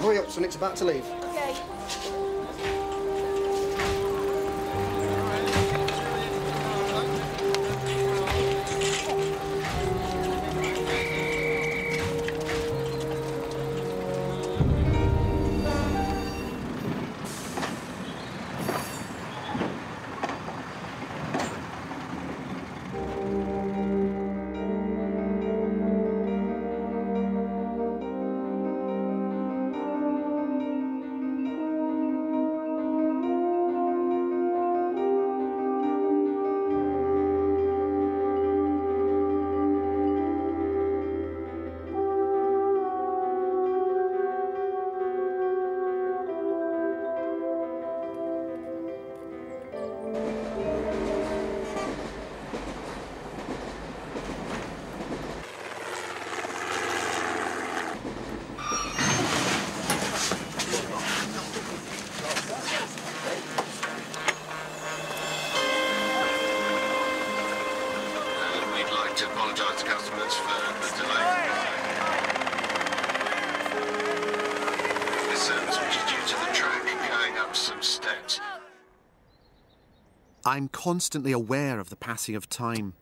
Hurry up, son, it's about to leave. To apologise to customers for the delay. This service, which is due to the track, going up some steps. I'm constantly aware of the passing of time.